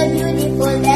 A beautiful